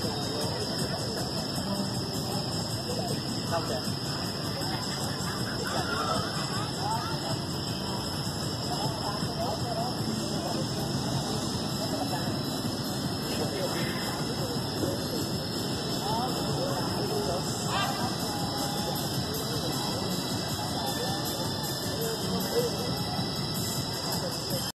な。んで